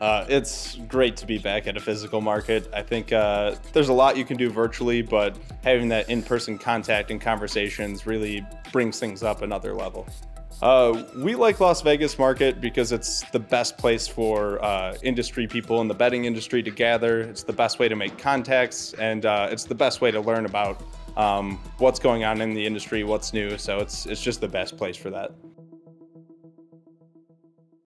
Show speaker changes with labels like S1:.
S1: Uh, it's great to be back at a physical market. I think uh, there's a lot you can do virtually, but having that in-person contact and conversations really brings things up another level. Uh, we like Las Vegas market because it's the best place for uh, industry people in the bedding industry to gather. It's the best way to make contacts, and uh, it's the best way to learn about um, what's going on in the industry, what's new. So it's it's just the best place for that.